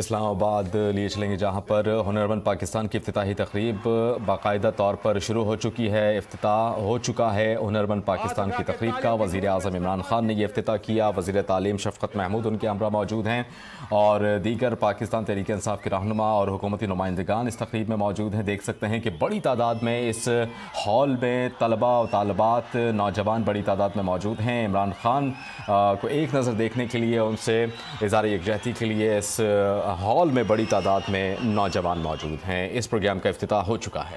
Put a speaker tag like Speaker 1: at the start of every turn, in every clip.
Speaker 1: اسلام آباد لیے چلیں گے، جہاں پر ہنرمند پاکستان کی افتتاحی تقریب باقاعدہ طور پر شروع ہو چکی ہے، افتتاح ہو چکا ہے ہنرمند پاکستان کی تقریب کا۔ وزیر اعظم عمران خان نے یہ افتتاح کیا۔ وزیر تعلیم شفقت محمود، ان کے ہمراہ موجود ہیں۔ اور دیگر پاکستان تحریک انصاف کے رہنما اور حکومتی نمائندگان اس تقریب میں موجود ہیں۔ دیکھ سکتے ہیں کہ بڑی تعداد میں اس ہال میں طلبہ و طالبات، نوجوان بڑی تعداد میں موجود ہیں۔ عمران خان کو ایک نظر دیکھنے کے لیے، ان سے اظہار یکجہتی کے لیے اس ہال میں بڑی تعداد میں نوجوان موجود ہیں۔ اس پروگرام کا افتتاح ہو چکا ہے۔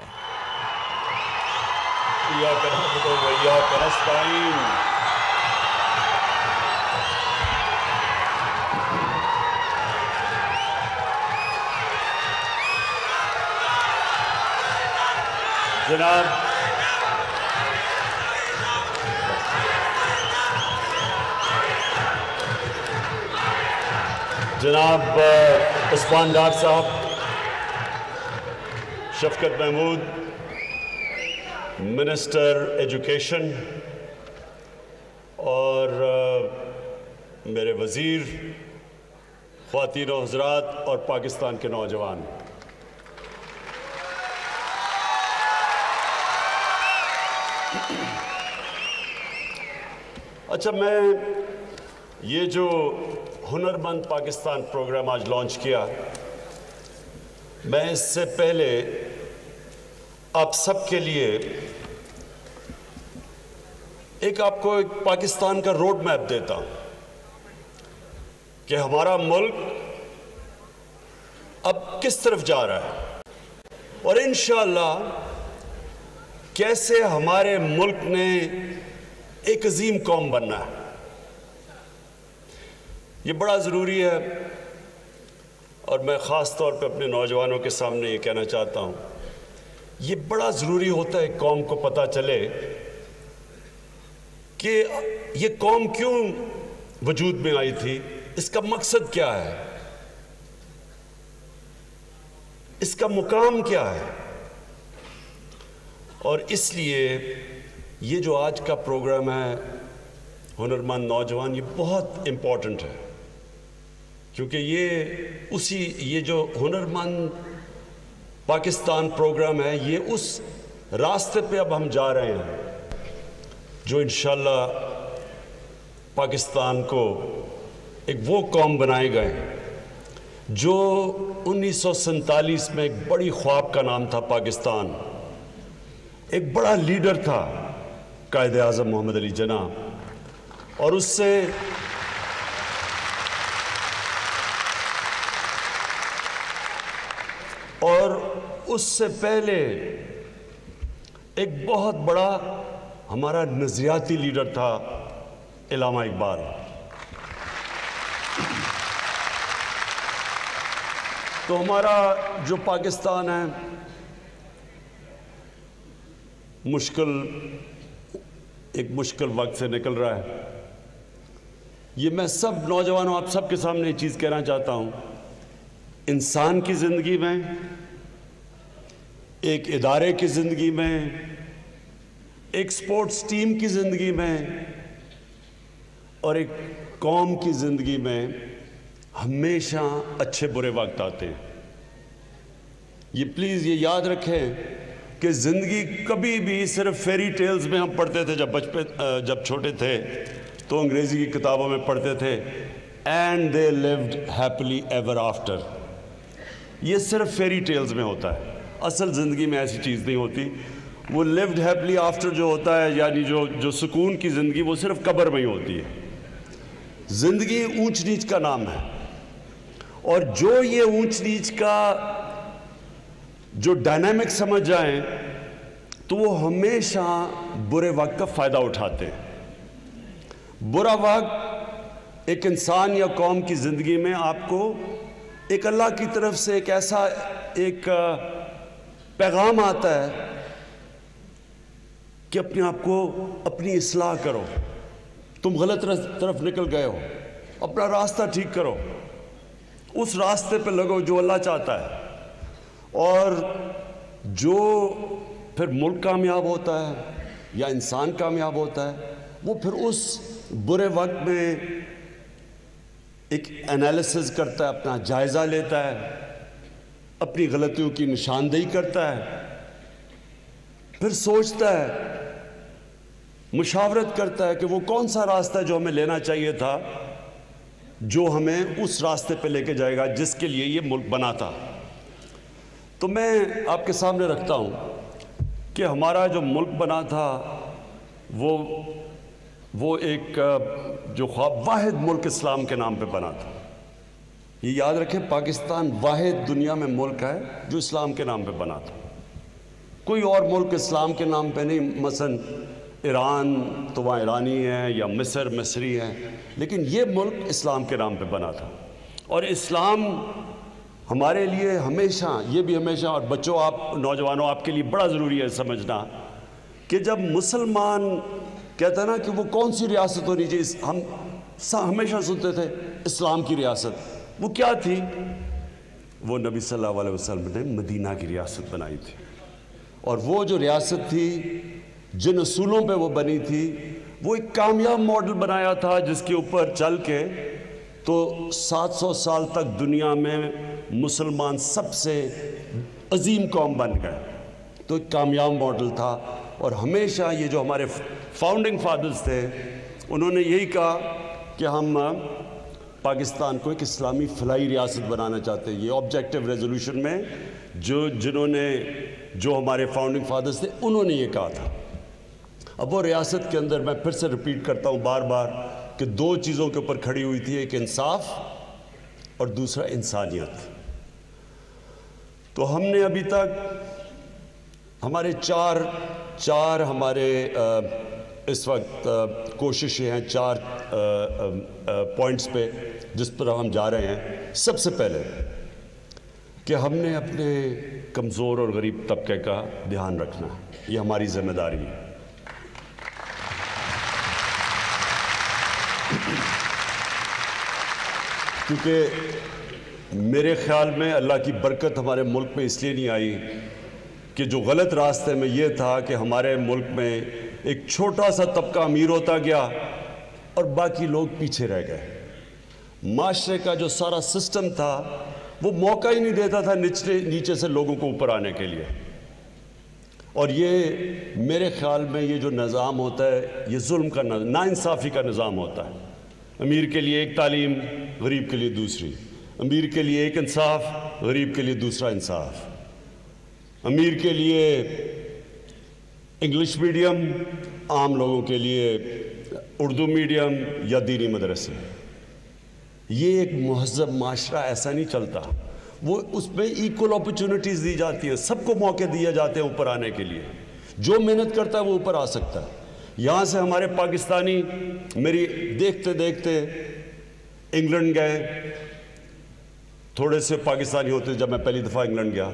Speaker 2: جناب جناب عثمان ڈار صاحب، شفقت محمود، منسٹر ایجوکیشن اور میرے وزیر، خواتین و حضرات اور پاکستان کے نوجوان۔ اچھا میں یہ جو ہنرمند پاکستان پروگرام آج لانچ کیا۔ میں اس سے پہلے آپ سب کے لیے ایک آپ کو ایک پاکستان کا روڈ میپ دیتا ہوں کہ ہمارا ملک اب کس طرف جا رہا ہے اور انشاءاللہ کیسے ہمارے ملک نے ایک عظیم قوم بننا ہے۔ یہ بڑا ضروری ہے اور میں خاص طور پہ اپنے نوجوانوں کے سامنے یہ کہنا چاہتا ہوں۔ یہ بڑا ضروری ہوتا ہے قوم کو پتہ چلے کہ یہ قوم کیوں وجود میں آئی تھی؟ اس کا مقصد کیا ہے؟ اس کا مقام کیا ہے؟ اور اس لیے یہ جو آج کا پروگرام ہے، ہنرمند نوجوان، یہ بہت امپورٹنٹ ہے۔ کیونکہ یہ اسی یہ جو ہنرمند پاکستان پروگرام ہے، یہ اس راستے پہ اب ہم جا رہے ہیں جو انشاءاللہ پاکستان کو ایک وہ قوم بنائے گئے جو انیس سو سنتالیس میں ایک بڑی خواب کا نام تھا پاکستان۔ ایک بڑا لیڈر تھا قائد اعظم محمد علی جناح اور اس سے اور اس سے پہلے ایک بہت بڑا ہمارا نظریاتی لیڈر تھا علامہ اقبال۔ تو ہمارا جو پاکستان ہے، مشکل، ایک مشکل وقت سے نکل رہا ہے۔ یہ میں سب نوجوانوں، آپ سب کے سامنے یہ چیز کہنا چاہتا ہوں، انسان کی زندگی میں ایک ادارے کی زندگی میں، ایک سپورٹس ٹیم کی زندگی میں، اور ایک قوم کی زندگی میں ہمیشہ اچھے برے وقت آتے ہیں۔ یہ پلیز یہ یاد رکھیں کہ زندگی کبھی بھی صرف فیری ٹیلز میں ہم پڑھتے تھے جب بچپن جب چھوٹے تھے، تو انگریزی کی کتابوں میں پڑھتے تھے۔ And they lived happily ever after یہ صرف فیری ٹیلز میں ہوتا ہے۔ اصل زندگی میں ایسی چیز نہیں ہوتی۔ وہ لیوڈ ہیپلی آفٹر جو ہوتا ہے یعنی جو جو سکون کی زندگی، وہ صرف قبر میں ہی ہوتی ہے۔ زندگی اونچ نیچ کا نام ہے۔ اور جو یہ اونچ نیچ کا جو ڈائنامک سمجھ جائیں، تو وہ ہمیشہ برے وقت کا فائدہ اٹھاتے ہیں۔ برا وقت ایک انسان یا قوم کی زندگی میں آپ کو ایک اللہ کی طرف سے ایک ایسا ایک پیغام آتا ہے کہ اپنے آپ کو اپنی اصلاح کرو۔ تم غلط طرف نکل گئے ہو۔ اپنا راستہ ٹھیک کرو۔ اس راستے پہ لگو جو اللہ چاہتا ہے۔ اور جو پھر ملک کامیاب ہوتا ہے یا انسان کامیاب ہوتا ہے، وہ پھر اس برے وقت میں ایک انالیسز کرتا ہے، اپنا جائزہ لیتا ہے۔ اپنی غلطیوں کی نشاندہی کرتا ہے، پھر سوچتا ہے، مشاورت کرتا ہے کہ وہ کون سا راستہ جو ہمیں لینا چاہیے تھا، جو ہمیں اس راستے پہ لے کے جائے گا جس کے لیے یہ ملک بنا تھا۔ تو میں آپ کے سامنے رکھتا ہوں کہ ہمارا جو ملک بنا تھا، وہ وہ ایک، جو خواب واحد ملک اسلام کے نام پہ بنا تھا۔ یہ یاد رکھیں، پاکستان واحد دنیا میں ملک ہے جو اسلام کے نام پہ بنا تھا۔ کوئی اور ملک اسلام کے نام پہ نہیں، مثلا ایران تو وہاں ایرانی ہے یا مصر، مصری ہے، لیکن یہ ملک اسلام کے نام پہ بنا تھا۔ اور اسلام ہمارے لیے ہمیشہ، یہ بھی ہمیشہ، اور بچوں، آپ نوجوانوں، آپ کے لیے بڑا ضروری ہے سمجھنا کہ جب مسلمان کہتا ہے نا کہ وہ کون سی ریاست ہونی چاہیے، ہم ہمیشہ سنتے تھے، اسلام کی ریاست۔ وہ کیا تھی؟ وہ نبی صلی اللہ علیہ وسلم نے مدینہ کی ریاست بنائی تھی۔ اور وہ جو ریاست تھی، جن اصولوں پہ وہ بنی تھی، وہ ایک کامیاب ماڈل بنایا تھا جس کے اوپر چل کے تو سات سو سال تک دنیا میں مسلمان سب سے عظیم قوم بن گئے۔ تو ایک کامیاب ماڈل تھا۔ اور ہمیشہ یہ جو ہمارے فاؤنڈنگ فادرز تھے، انہوں نے یہی کہا کہ ہم پاکستان کو ایک اسلامی فلائی ریاست بنانا چاہتے ہیں۔ یہ آبجیکٹیو ریزولوشن میں جو جنہوں نے جو ہمارے فاؤنڈنگ فادرز تھے، انہوں نے یہ کہا تھا۔ اب وہ ریاست کے اندر میں پھر سے رپیٹ کرتا ہوں بار بار کہ دو چیزوں کے اوپر کھڑی ہوئی تھی، ایک انصاف اور دوسرا انسانیت۔ تو ہم نے ابھی تک ہمارے چار چار ہمارے اس وقت کوششیں ہیں، چار پوائنٹس پہ۔ جس پر ہم جا رہے ہیں، سب سے پہلے کہ ہم نے اپنے کمزور اور غریب طبقے کا دھیان رکھنا یہ ہماری ذمہ داری ہے۔ کیونکہ میرے خیال میں اللہ کی برکت ہمارے ملک میں اس لیے نہیں آئی کہ جو غلط راستے میں یہ تھا کہ ہمارے ملک میں ایک چھوٹا سا طبقہ امیر ہوتا گیا اور باقی لوگ پیچھے رہ گئے۔ معاشرے کا جو سارا سسٹم تھا، وہ موقع ہی نہیں دیتا تھا نچلے نیچے سے لوگوں کو اوپر آنے کے لیے۔ اور یہ میرے خیال میں یہ جو نظام ہوتا ہے، یہ ظلم کا نا انصافی کا نظام ہوتا ہے۔ امیر کے لیے ایک تعلیم، غریب کے لیے دوسری۔ امیر کے لیے ایک انصاف، غریب کے لیے دوسرا انصاف۔ امیر کے لیے انگلش میڈیم، عام لوگوں کے لیے اردو میڈیم یا دینی مدرسے۔ یہ ایک مہذب معاشرہ ایسا نہیں چلتا۔ وہ اس میں ایکول اپرچونٹیز دی جاتی ہیں، سب کو موقع دیے جاتے ہیں اوپر آنے کے لیے۔ جو محنت کرتا ہے وہ اوپر آ سکتا ہے۔ یہاں سے ہمارے پاکستانی، میری دیکھتے دیکھتے انگلینڈ گئے۔ تھوڑے سے پاکستانی ہوتے جب میں پہلی دفعہ انگلینڈ گیا۔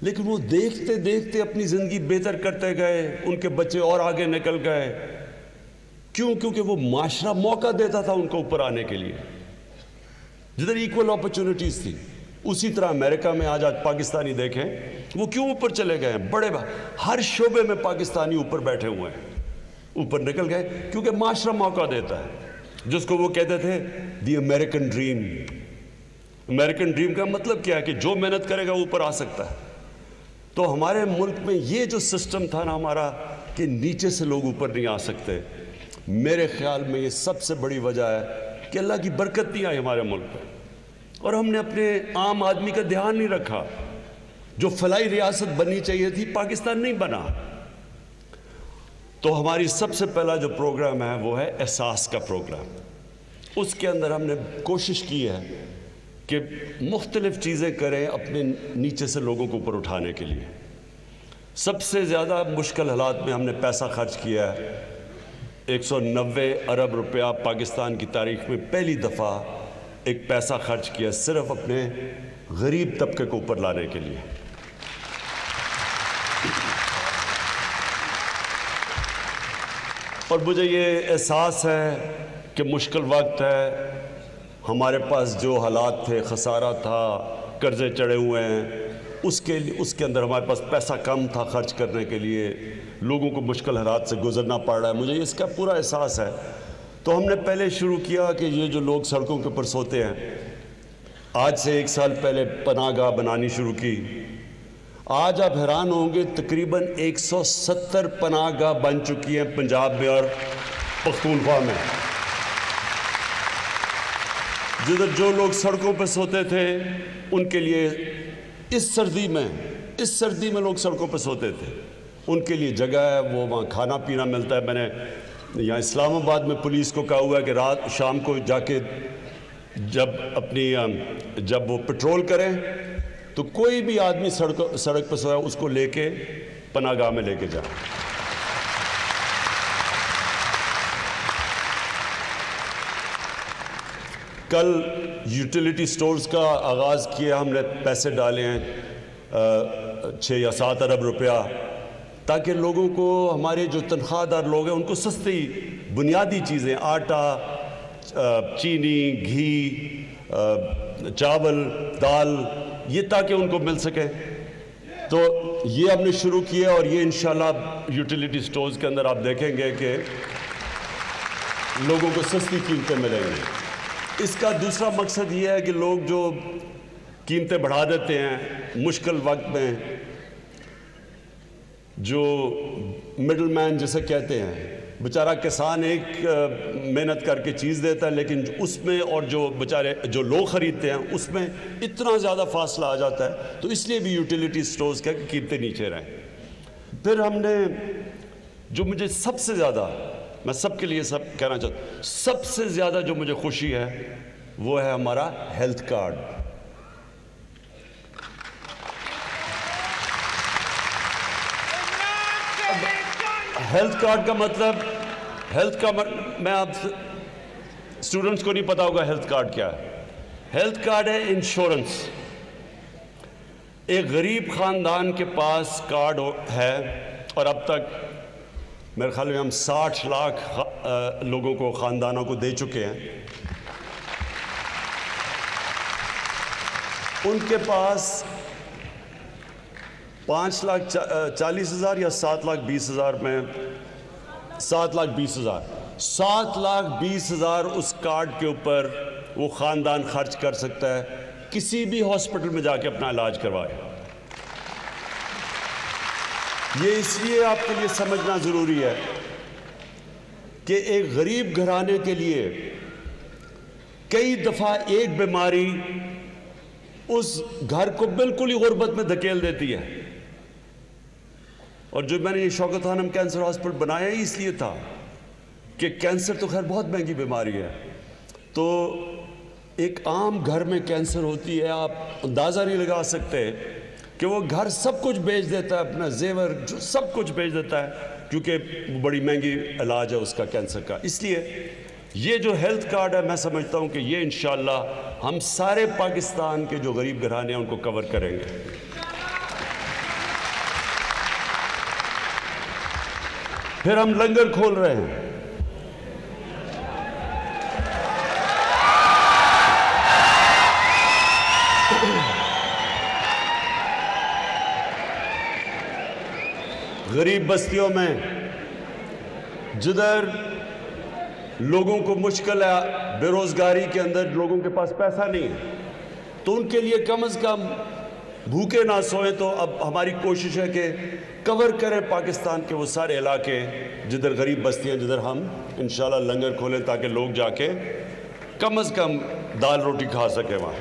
Speaker 2: لیکن وہ دیکھتے دیکھتے اپنی زندگی بہتر کرتے گئے، ان کے بچے اور آگے نکل گئے۔ کیوں؟ کیونکہ وہ معاشرہ موقع دیتا تھا ان کو اوپر آنے کے لیے۔ جدھر ایکول اپرچونٹیز تھی، اسی طرح امریکہ میں آج آج پاکستانی دیکھیں، وہ کیوں اوپر چلے گئے ہیں؟ بڑے ہر شعبے میں پاکستانی اوپر بیٹھے ہوئے ہیں۔ اوپر نکل گئے، کیونکہ معاشرہ موقع دیتا ہے۔ جس کو وہ کہتے تھے the American dream American dream کا مطلب کیا ہے کہ جو محنت کرے گا اوپر آ سکتا ہے۔ تو ہمارے ملک میں یہ جو سسٹم تھا نا ہمارا، کہ نیچے سے لوگ اوپر نہیں آ سکتے۔ میرے خیال میں یہ سب سے بڑی وجہ ہے کہ اللہ کی برکت نہیں آئی ہمارے ملک پہ اور ہم نے اپنے عام آدمی کا دھیان نہیں رکھا۔ جو فلائی ریاست بننی چاہیے تھی، پاکستان نہیں بنا۔ تو ہماری سب سے پہلا جو پروگرام ہے، وہ ہے احساس کا پروگرام۔ اس کے اندر ہم نے کوشش کی ہے کہ مختلف چیزیں کریں اپنے نیچے سے لوگوں کو اوپر اٹھانے کے لیے۔ سب سے زیادہ مشکل حالات میں ہم نے پیسہ خرچ کیا ہے۔ ایک سو نوے ارب روپیہ پاکستان کی تاریخ میں پہلی دفعہ ایک پیسہ خرچ کیا صرف اپنے غریب طبقے کو اوپر لانے کے لیے۔ اور مجھے یہ احساس ہے کہ مشکل وقت ہے۔ ہمارے پاس جو حالات تھے، خسارہ تھا، قرضے چڑھے ہوئے ہیں۔ اس کے اس کے اندر ہمارے پاس پیسہ کم تھا خرچ کرنے کے لیے۔ لوگوں کو مشکل حالات سے گزرنا پڑ رہا ہے۔ مجھے اس کا پورا احساس ہے۔ تو ہم نے پہلے شروع کیا کہ یہ جو لوگ سڑکوں کے اوپر سوتے ہیں، آج سے ایک سال پہلے پناہ گاہ بنانی شروع کی۔ آج آپ حیران ہوں گے، تقریباً ایک سو ستر پناہ گاہ بن چکی ہیں پنجاب میں اور پختونخوا میں۔ جدھر جو لوگ سڑکوں پہ سوتے تھے، ان کے لیے اس سردی میں، اس سردی میں لوگ سڑکوں پہ سوتے تھے۔ ان کے لیے جگہ ہے، وہ وہاں کھانا پینا ملتا ہے۔ میں نے یہاں اسلام آباد میں پولیس کو کہا ہوا ہے کہ رات شام کو جا کے جب اپنی، جب وہ پٹرول کریں، تو کوئی بھی آدمی سڑک سڑک پہ سویا، اس کو لے کے پناہ گاہ میں لے کے جائیں۔ کل یوٹیلیٹی سٹورز کا آغاز کیا ہم نے پیسے ڈالے ہیں چھ یا سات ارب روپیہ۔ تاکہ لوگوں کو ہمارے جو تنخواہ دار لوگ ہیں، ان کو سستی بنیادی چیزیں، آٹا چینی، گھی چاول، دال، یہ تاکہ ان کو مل سکے۔ تو یہ ہم نے شروع کیا اور یہ انشاءاللہ یوٹیلیٹی سٹورز کے اندر آپ دیکھیں گے کہ لوگوں کو سستی قیمتیں ملیں گی۔ اس کا دوسرا مقصد یہ ہے کہ لوگ جو قیمتیں بڑھا دیتے ہیں، مشکل وقت میں جو مڈل مین جسے کہتے ہیں، بیچارہ کسان ایک محنت کر کے چیز دیتا ہے، لیکن اس میں اور جو بیچارے، جو لوگ خریدتے ہیں، اس میں اتنا زیادہ فاصلہ آ جاتا ہے۔ تو اس لیے بھی یوٹیلیٹی سٹورز کا قیمتیں نیچے رہیں پھر ہم نے جو مجھے سب سے زیادہ، میں سب کے لیے سب کہنا چاہتا ہوں، سب سے زیادہ جو مجھے خوشی ہے، وہ ہے ہمارا ہیلتھ کارڈ ہیلتھ کارڈ کا مطلب ہیلتھ کا میں آپ اسٹوڈنٹس کو نہیں پتا ہوگا ہیلتھ کارڈ کیا ہے۔ ہیلتھ کارڈ ہے انشورنس ایک غریب خاندان کے پاس کارڈ ہے اور اب تک میرے خیال میں ہم ساٹھ لاکھ لوگوں کو، خاندانوں کو دے چکے ہیں۔ ان کے پاس پانچ لاکھ چالیس ہزار یا سات لاکھ بیس ہزار میں سات لاکھ بیس ہزار۔ سات لاکھ بیس ہزار اس کارڈ کے اوپر وہ خاندان خرچ کر سکتا ہے، کسی بھی ہاسپٹل میں جا کے اپنا علاج کروائے۔ یہ اس لیے آپ کے لیے سمجھنا ضروری ہے کہ ایک غریب گھرانے کے لیے کئی دفعہ ایک بیماری اس گھر کو بالکل ہی غربت میں دھکیل دیتی ہے۔ اور جو میں نے یہ شوکت خانم کینسر ہاسپٹل بنایا ہی اس لیے تھا کہ کینسر تو خیر بہت مہنگی بیماری ہے۔ تو ایک عام گھر میں کینسر ہوتی ہے، آپ اندازہ نہیں لگا سکتے کہ وہ گھر سب کچھ بیچ دیتا ہے، اپنا زیور، جو سب کچھ بیچ دیتا ہے، کیونکہ بڑی مہنگی علاج ہے اس کا کینسر کا۔ اس لیے یہ جو ہیلتھ کارڈ ہے، میں سمجھتا ہوں کہ یہ انشاءاللہ ہم سارے پاکستان کے جو غریب گھرانے ہیں، ان کو کور کریں گے۔ پھر ہم لنگر کھول رہے ہیں۔ غریب بستیوں میں جدھر لوگوں کو مشکل ہے، بے روزگاری کے اندر لوگوں کے پاس پیسہ نہیں ہے۔ تو ان کے لیے کم از کم بھوکے نہ سوئیں تو اب ہماری کوشش ہے کہ کور کریں پاکستان کے وہ سارے علاقے جدھر غریب بستیاں جدھر ہم انشاءاللہ لنگر کھولیں تاکہ لوگ جا کے کم از کم دال روٹی کھا سکیں وہاں۔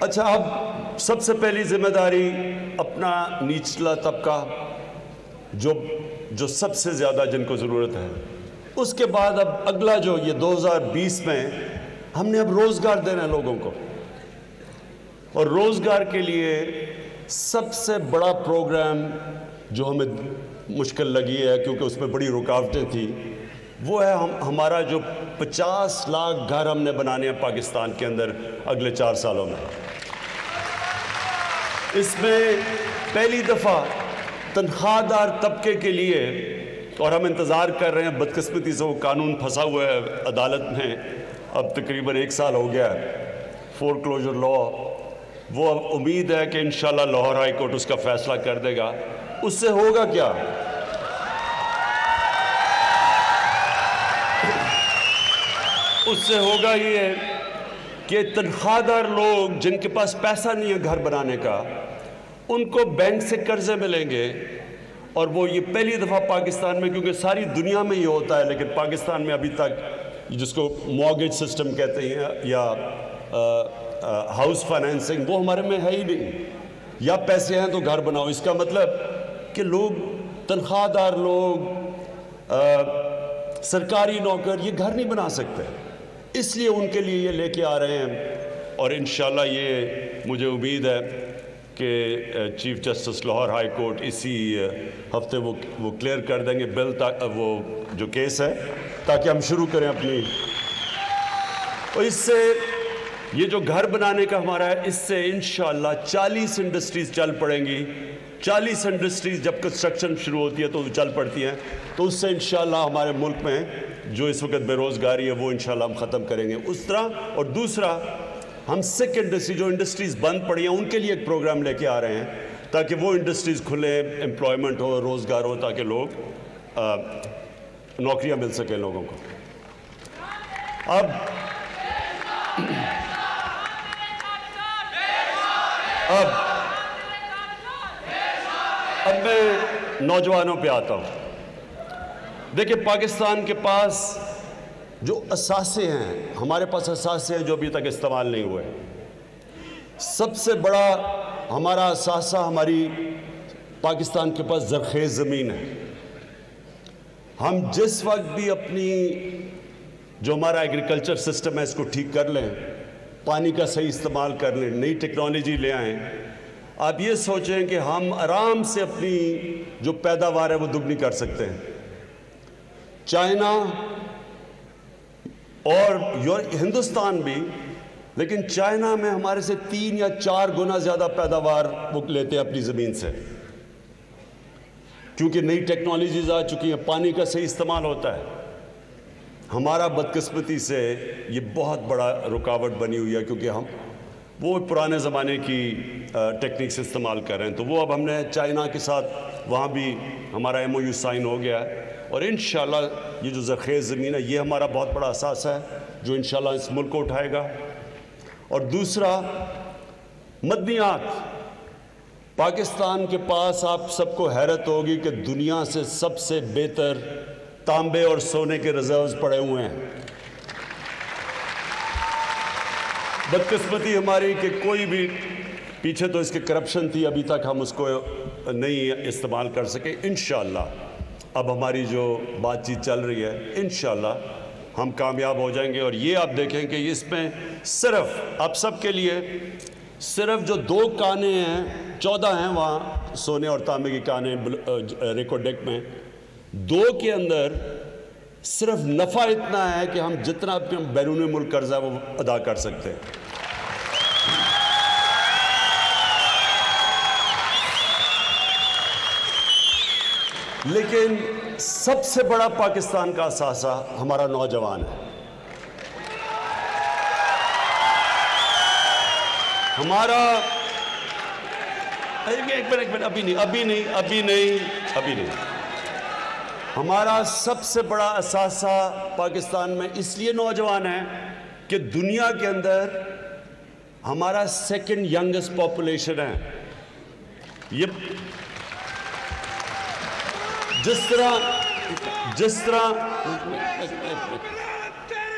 Speaker 2: اچھا اب سب سے پہلی ذمہ داری اپنا نیچلا طبقہ جو جو سب سے زیادہ جن کو ضرورت ہے۔ اس کے بعد اب اگلا جو یہ دو ہزار بیس میں ہم نے اب روزگار دینا ہے لوگوں کو۔ اور روزگار کے لیے سب سے بڑا پروگرام جو ہمیں مشکل لگی ہے، کیونکہ اس میں بڑی رکاوٹیں تھیں، وہ ہے ہم، ہمارا جو پچاس لاکھ گھر ہم نے بنانے ہیں پاکستان کے اندر اگلے چار سالوں میں۔ اس میں پہلی دفعہ تنخواہ دار طبقے کے لیے اور ہم انتظار کر رہے ہیں، بدقسمتی سے وہ قانون پھنسا ہوا ہے، عدالت میں اب تقریباً ایک سال ہو گیا ہے فور کلوجر لا وہ اب امید ہے کہ انشاءاللہ لاہور ہائی کورٹ اس کا فیصلہ کر دے گا۔ اس سے ہوگا کیا؟ اس سے ہوگا یہ کہ تنخواہ دار لوگ جن کے پاس پیسہ نہیں ہے گھر بنانے کا، ان کو بینک سے قرضے ملیں گے۔ اور وہ یہ پہلی دفعہ پاکستان میں، کیونکہ ساری دنیا میں یہ ہوتا ہے، لیکن پاکستان میں ابھی تک جس کو موگیج سسٹم کہتے ہیں یا ہاؤس فائنینسنگ وہ ہمارے میں ہے ہی نہیں۔ یا پیسے ہیں تو گھر بناؤ۔ اس کا مطلب کہ لوگ تنخواہ دار لوگ سرکاری نوکر، یہ گھر نہیں بنا سکتے۔ اس لیے ان کے لیے یہ لے کے آ رہے ہیں۔ اور انشاءاللہ یہ مجھے امید ہے کہ chief justice Lahore high court اسی ہفتے وہ کلیئر کر دیں گے بل وہ جو کیس ہے، تاکہ ہم شروع کریں اپنی۔ اور اس سے یہ جو گھر بنانے کا ہمارا ہے، اس سے انشاءاللہ چالیس انڈسٹریز چل پڑیں گی۔ چالیس انڈسٹریز جب کنسٹرکشن شروع ہوتی ہے تو چل پڑتی ہیں۔ تو اس سے انشاءاللہ ہمارے ملک میں جو اس وقت بے روزگاری ہے، وہ انشاءاللہ ہم ختم کریں گے۔ اس طرح اور دوسرا ہم سکھ انڈسٹری جو انڈسٹریز بند پڑی ہیں، ان کے لیے ایک پروگرام لے کے آ رہے ہیں تاکہ وہ انڈسٹریز کھلیں امپلائمنٹ ہو، روزگار ہو، تاکہ لوگ نوکریاں مل سکیں لوگوں کو۔ اب اب اب میں نوجوانوں پہ آتا ہوں۔ دیکھیں، پاکستان کے پاس جو اثاثے ہیں، ہمارے پاس اثاثے ہیں جو ابھی تک استعمال نہیں ہوئے۔ سب سے بڑا ہمارا اثاثہ ہماری پاکستان کے پاس زرخیز زمین ہے۔ ہم جس وقت بھی اپنی جو ہمارا ایگریکلچر سسٹم ہے، اس کو ٹھیک کر لیں، پانی کا صحیح استعمال کر لیں، نئی ٹیکنالوجی لے آئیں، آپ یہ سوچیں کہ ہم آرام سے اپنی جو پیداوار ہے، وہ دگنی کر سکتے ہیں۔ چائنا اور ہندوستان بھی، لیکن چائنا میں ہمارے سے تین یا چار گنا زیادہ پیداوار وہ لیتے ہیں اپنی زمین سے۔ کیونکہ نئی ٹیکنالوجیز آ چکی ہیں، پانی کا صحیح استعمال ہوتا ہے۔ ہمارا بدقسمتی سے یہ بہت بڑا رکاوٹ بنی ہوئی ہے، کیونکہ ہم وہ پرانے زمانے کی ٹیکنیکس استعمال کر رہے ہیں۔ تو وہ اب ہم نے چائنا کے ساتھ، وہاں بھی ہمارا ایم او یو سائن ہو گیا ہے۔ اور انشاءاللہ یہ جو زرخیز زمین ہے، یہ ہمارا بہت بڑا احساس ہے، جو انشاءاللہ اس ملک کو اٹھائے گا۔ اور دوسرا، مدنیات۔ پاکستان کے پاس آپ سب کو حیرت ہوگی کہ دنیا سے سب سے بہتر تانبے اور سونے کے ریزروز پڑے ہوئے ہیں۔ بدقسمتی ہماری کہ کوئی بھی پیچھے تو اس کے کرپشن تھی، ابھی تک ہم اس کو نہیں استعمال کر سکے۔ انشاءاللہ۔ اب ہماری جو بات چیت چل رہی ہے، انشاءاللہ ہم کامیاب ہو جائیں گے اور یہ آپ دیکھیں کہ اس میں صرف آپ سب کے لیے صرف جو دو کانے ہیں، چودہ ہیں وہاں سونے اور تانبے کی کانے ریکارڈ ڈیک میں۔ دو کے اندر صرف نفع اتنا ہے کہ ہم جتنا بیرون ملک قرضہ وہ ادا کر سکتے ہیں۔ لیکن سب سے بڑا پاکستان کا اثاثہ ہمارا نوجوان ہے۔ ہمارا ایک منٹ ایک منٹ، ابھی نہیں ابھی نہیں ابھی نہیں ابھی نہیں۔ ہمارا سب سے بڑا اثاثہ پاکستان میں اس لیے نوجوان ہے کہ دنیا کے اندر ہمارا سیکنڈ ینگسٹ پاپولیشن ہے۔ یہ جس طرح جس طرح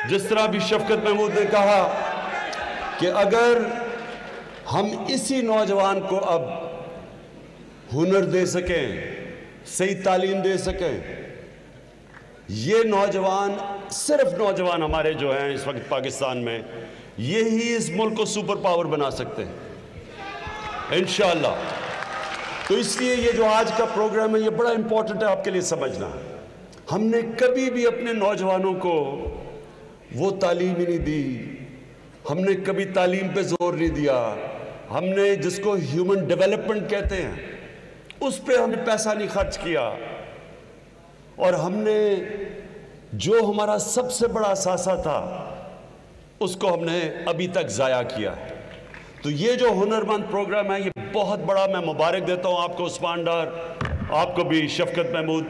Speaker 2: جس طرح بھی شفقت محمود نے کہا کہ اگر ہم اسی نوجوان کو اب ہنر دے سکیں، صحیح تعلیم دے سکیں، یہ نوجوان صرف نوجوان ہمارے جو ہیں اس وقت پاکستان میں، یہی اس ملک کو سپر پاور بنا سکتے ہیں۔ انشاءاللہ۔ تو اس لیے یہ جو آج کا پروگرام ہے، یہ بڑا امپورٹنٹ ہے آپ کے لیے سمجھنا۔ ہم نے کبھی بھی اپنے نوجوانوں کو وہ تعلیم ہی نہیں دی۔ ہم نے کبھی تعلیم پہ زور نہیں دیا۔ ہم نے جس کو ہیومن ڈیولپمنٹ کہتے ہیں، اس پہ ہم نے پیسہ نہیں خرچ کیا۔ اور ہم نے جو ہمارا سب سے بڑا اثاثہ تھا، اس کو ہم نے ابھی تک ضائع کیا ہے۔ تو یہ جو ہنر مند پروگرام ہے، یہ بہت بڑا میں مبارک دیتا ہوں آپ کو عثمان ڈار، آپ کو بھی شفقت محمود،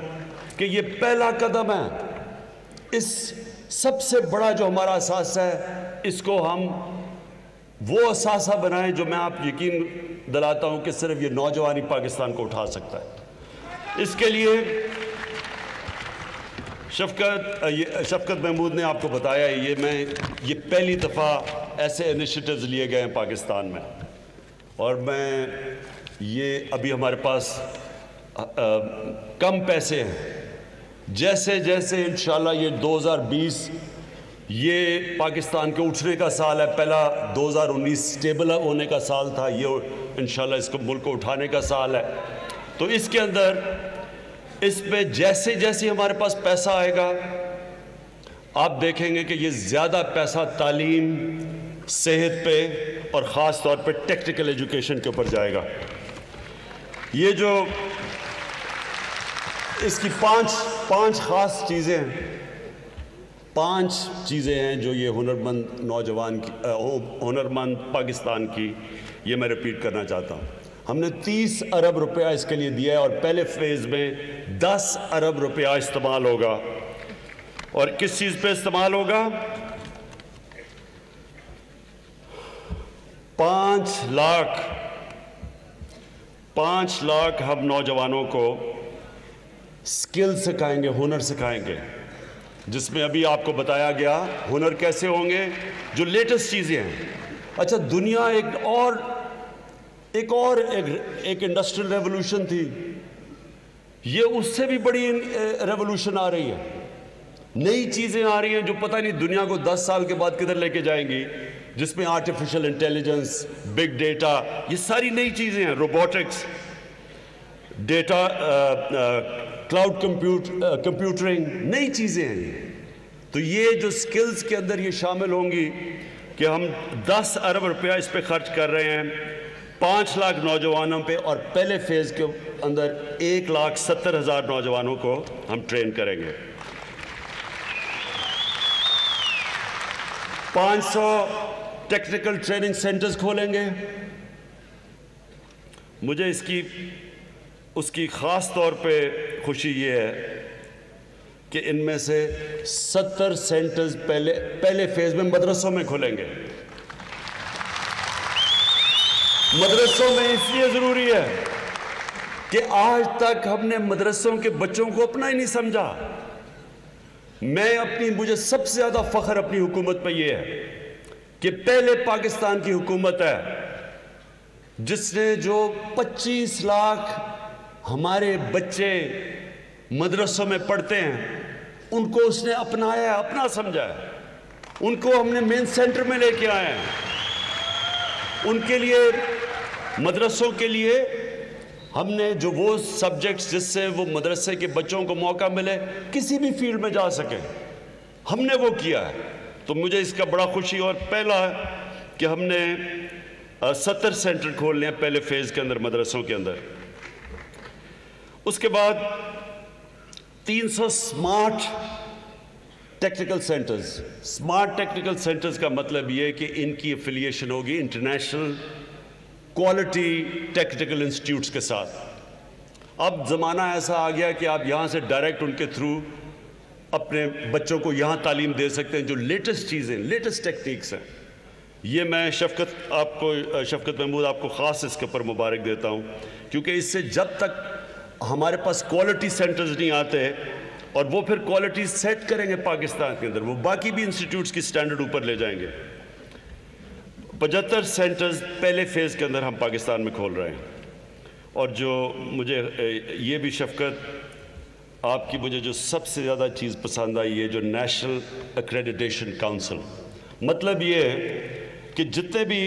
Speaker 2: کہ یہ پہلا قدم ہے۔ اس سب سے بڑا جو ہمارا اثاثہ ہے، اس کو ہم وہ اثاثہ بنائیں جو میں آپ یقین دلاتا ہوں کہ صرف یہ نوجوانی پاکستان کو اٹھا سکتا ہے۔ اس کے لیے شفقت شفقت محمود نے آپ کو بتایا یہ میں، یہ پہلی دفعہ ایسے انیشیٹوز لیے گئے ہیں پاکستان میں۔ اور میں یہ ابھی ہمارے پاس کم پیسے ہیں۔ جیسے جیسے انشاءاللہ یہ دو ہزار بیس یہ پاکستان کے اٹھنے کا سال ہے، پہلا دو ہزار انیس سٹیبل ہونے کا سال تھا، یہ انشاءاللہ اس کو ملک کو اٹھانے کا سال ہے۔ تو اس کے اندر اس پہ جیسے جیسے ہمارے پاس پیسہ آئے گا، آپ دیکھیں گے کہ یہ زیادہ پیسہ تعلیم، صحت پہ اور خاص طور پہ ٹیکنیکل ایجوکیشن کے اوپر جائے گا۔ یہ جو اس کی پانچ پانچ خاص چیزیں ہیں، پانچ چیزیں ہیں جو یہ ہنرمند نوجوان کی ہنرمند پاکستان کی، یہ میں رپیٹ کرنا چاہتا ہوں۔ ہم نے تیس ارب روپیہ اس کے لیے دیا ہے اور پہلے فیز میں دس ارب روپیہ استعمال ہوگا۔ اور کس چیز پہ استعمال ہوگا؟ پانچ لاکھ پانچ لاکھ ہم نوجوانوں کو سکل سکھائیں گے، ہنر سکھائیں گے۔ جس میں ابھی آپ کو بتایا گیا ہنر کیسے ہوں گے، جو لیٹسٹ چیزیں ہیں۔ اچھا دنیا ایک اور ایک اور ایک انڈسٹریل ریولوشن تھی۔ یہ اس سے بھی بڑی ریولوشن آ رہی ہے۔ نئی چیزیں آ رہی ہیں جو پتہ نہیں دنیا کو دس سال کے بعد کدھر لے کے جائیں گی۔ جس میں آرٹیفیشل انٹیلیجنس بگ ڈیٹا یہ ساری نئی چیزیں ہیں روبوٹکس ڈیٹا کلاؤڈ کمپیوٹرنگ نئی چیزیں ہیں۔ تو یہ جو سکلز کے اندر یہ شامل ہوں گی کہ ہم دس ارب روپیہ اس پہ خرچ کر رہے ہیں، پانچ لاکھ نوجوانوں پہ اور پہلے فیز کے اندر ایک لاکھ ستر ہزار نوجوانوں کو ہم ٹرین کریں گے۔ پانچ سو ٹیکنیکل ٹریننگ سینٹرز کھولیں گے۔ مجھے اس کی اس کی خاص طور پہ خوشی یہ ہے کہ ان میں سے ستر سینٹرز پہلے پہلے فیز میں مدرسوں میں کھولیں گے۔ مدرسوں میں اس لیے ضروری ہے کہ آج تک ہم نے مدرسوں کے بچوں کو اپنا ہی نہیں سمجھا۔ میں اپنی، مجھے سب سے زیادہ فخر اپنی حکومت پہ یہ ہے۔ کہ پہلے پاکستان کی حکومت ہے، جس نے جو پچیس لاکھ ہمارے بچے مدرسوں میں پڑھتے ہیں، ان کو اس نے اپنایا ہے، اپنا سمجھا ہے۔ ان کو ہم نے مین سینٹر میں لے کے آئے ہیں۔ ان کے لیے، مدرسوں کے لیے ہم نے جو وہ سبجیکٹس جس سے وہ مدرسے کے بچوں کو موقع ملے، کسی بھی فیلڈ میں جا سکیں ہم نے وہ کیا ہے۔ تو مجھے اس کا بڑا خوشی اور پہلا ہے کہ ہم نے ستر سینٹر کھول لیا پہلے فیز کے اندر، مدرسوں کے اندر۔ اس کے بعد تین سو smart technical centres. Smart technical centres کا مطلب یہ کہ ان کی افیلیشن ہوگی انٹرنیشنل کوالٹی ٹیکنیکل انسٹیٹیوٹس کے ساتھ۔ اب زمانہ ایسا آ گیا کہ آپ یہاں سے ڈائریکٹ ان کے تھرو اپنے بچوں کو یہاں تعلیم دے سکتے ہیں جو لیٹسٹ چیزیں، لیٹسٹ ٹیکنیکس ہیں۔ یہ میں شفقت، آپ کو، شفقت محمود آپ کو خاص اس کے اوپر مبارک دیتا ہوں۔ کیونکہ اس سے جب تک ہمارے پاس کوالٹی سینٹرز نہیں آتے اور وہ پھر کوالٹی سیٹ کریں گے پاکستان کے اندر، وہ باقی بھی انسٹیٹیوٹس کی سٹینڈرڈ اوپر لے جائیں گے۔ پچہتر سینٹرز پہلے فیز کے اندر ہم پاکستان میں کھول رہے ہیں۔ اور جو مجھے، یہ بھی شفقت آپ کی مجھے جو سب سے زیادہ چیز پسند آئی ہے جو نیشنل اکریڈیٹیشن کاؤنسل مطلب یہ ہے کہ جتنے بھی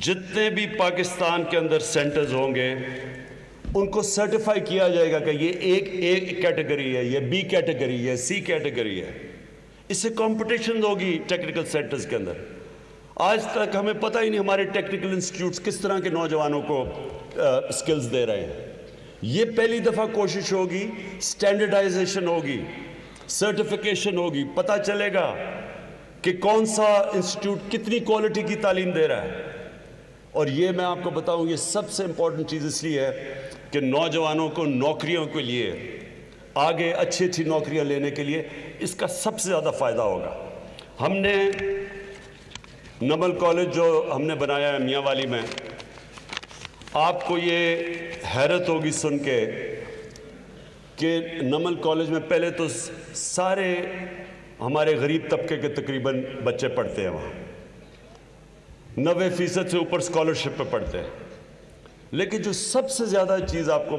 Speaker 2: جتنے بھی پاکستان کے اندر سینٹرز ہوں گے، ان کو سرٹیفائی کیا جائے گا کہ یہ ایک ایک کیٹیگری ہے، یہ بی کیٹیگری ہے سی کیٹیگری ہے۔ اس سے کمپٹیشن ہوگی ٹیکنیکل سینٹرز کے اندر۔ آج تک ہمیں پتہ ہی نہیں ہمارے ٹیکنیکل انسٹیٹیوٹس کس طرح کے نوجوانوں کو سکلز دے رہے ہیں۔ یہ پہلی دفعہ کوشش ہوگی سٹینڈرڈائزیشن ہوگی سرٹیفیکیشن ہوگی۔ پتہ چلے گا کہ کون سا انسٹیٹیوٹ کتنی کوالٹی کی تعلیم دے رہا ہے۔ اور یہ میں آپ کو بتاؤں، یہ سب سے امپورٹنٹ چیز اس لیے ہے کہ نوجوانوں کو نوکریوں کے لیے، آگے اچھی اچھی نوکریاں لینے کے لیے اس کا سب سے زیادہ فائدہ ہوگا۔ ہم نے نمل کالج جو ہم نے بنایا ہے میاں والی میں آپ کو یہ حیرت ہوگی سن کے کہ نمل کالج میں پہلے تو سارے ہمارے غریب طبقے کے تقریباً بچے پڑھتے ہیں وہاں۔ نوے فیصد سے اوپر اسکالرشپ پہ پڑھتے ہیں۔ لیکن جو سب سے زیادہ چیز آپ کو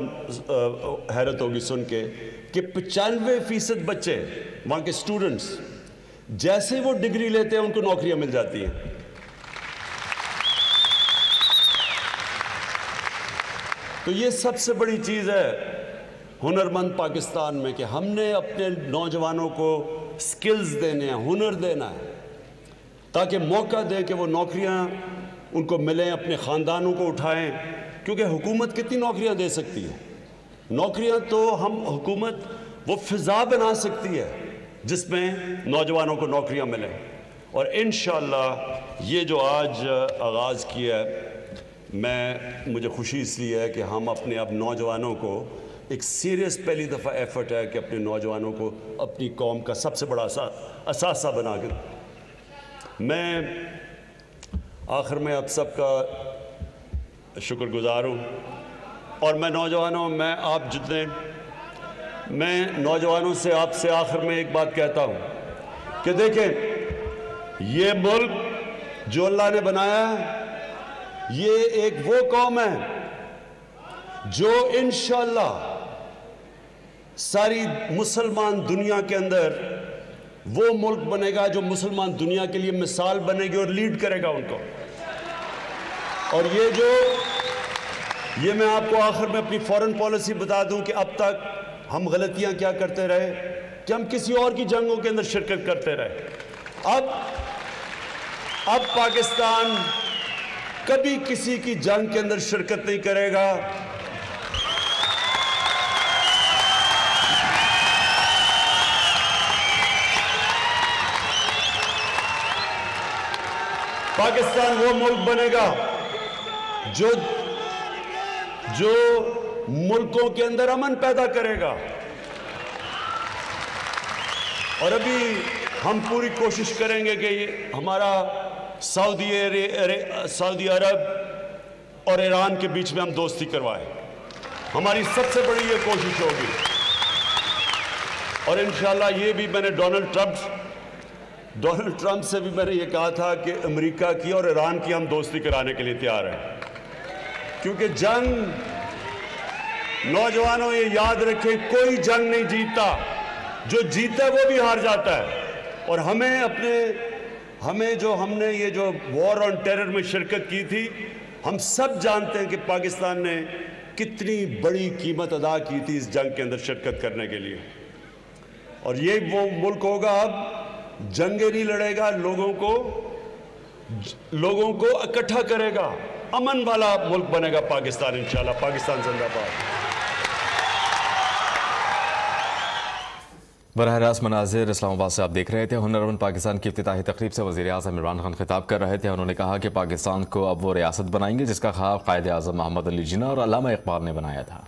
Speaker 2: حیرت ہوگی سن کے کہ پچانوے فیصد بچے، وہاں کے اسٹوڈنٹس جیسے وہ ڈگری لیتے ہیں، ان کو نوکریاں مل جاتی ہیں۔ تو یہ سب سے بڑی چیز ہے ہنرمند پاکستان میں کہ ہم نے اپنے نوجوانوں کو سکلز دینے ہیں، ہنر دینا ہے، تاکہ موقع دے کہ وہ نوکریاں ان کو ملیں، اپنے خاندانوں کو اٹھائیں، کیونکہ حکومت کتنی نوکریاں دے سکتی ہے؟ نوکریاں تو ہم، حکومت وہ فضا بنا سکتی ہے جس میں نوجوانوں کو نوکریاں ملیں۔ اور انشاءاللہ یہ جو آج آغاز کیا ہے میں مجھے خوشی اس لیے ہے کہ ہم اپنے اب نوجوانوں کو ایک سیریس پہلی دفعہ ایفرٹ ہے کہ اپنے نوجوانوں کو اپنی قوم کا سب سے بڑا اثاثہ بنا کر میں آخر میں اب سب کا شکر گزار ہوں اور میں نوجوانوں، میں آپ جتنے، میں نوجوانوں سے آپ سے آخر میں ایک بات کہتا ہوں کہ دیکھیں، یہ ملک جو اللہ نے بنایا ہے یہ ایک وہ قوم ہے جو انشاءاللہ ساری مسلمان دنیا کے اندر وہ ملک بنے گا جو مسلمان دنیا کے لیے مثال بنے گی اور لیڈ کرے گا ان کو۔ اور یہ جو یہ میں آپ کو آخر میں اپنی فورن پالیسی بتا دوں کہ اب تک ہم غلطیاں کیا کرتے رہے کہ ہم کسی اور کی جنگوں کے اندر شرکت کرتے رہے۔ اب اب پاکستان کبھی کسی کی جنگ کے اندر شرکت نہیں کرے گا۔ پاکستان وہ ملک بنے گا جو جو ملکوں کے اندر امن پیدا کرے گا۔ اور ابھی ہم پوری کوشش کریں گے کہ ہمارا سعودی سعودی عرب اور ایران کے بیچ میں ہم دوستی کروائیں۔ ہماری سب سے بڑی یہ کوشش ہوگی۔ اور انشاءاللہ یہ بھی میں نے ڈونلڈ ٹرمپ ڈونلڈ ٹرمپ سے بھی میں نے یہ کہا تھا کہ امریکہ کی اور ایران کی ہم دوستی کرانے کے لیے تیار ہیں۔ کیونکہ جنگ، نوجوانوں یہ یاد رکھیں، کوئی جنگ نہیں جیتتا۔ جو جیتا ہے وہ بھی ہار جاتا ہے۔ اور ہمیں اپنے ہمیں جو ہم نے یہ جو وار آن ٹیرر میں شرکت کی تھی، ہم سب جانتے ہیں کہ پاکستان نے کتنی بڑی قیمت ادا کی تھی اس جنگ کے اندر شرکت کرنے کے لیے۔ اور یہ وہ ملک ہوگا اب جنگیں نہیں لڑے گا، لوگوں کو لوگوں کو اکٹھا کرے گا، امن والا ملک بنے گا پاکستان انشاءاللہ، پاکستان زندہ باد۔
Speaker 1: براہ راست مناظر اسلام آباد سے آپ دیکھ رہے تھے۔ ہنرمند پاکستان کی افتتاحی تقریب سے وزیر اعظم عمران خان خطاب کر رہے تھے۔ انہوں نے کہا کہ پاکستان کو اب وہ ریاست بنائیں گے جس کا خواب قائد اعظم محمد علی جناح اور علامہ اقبال نے بنایا تھا۔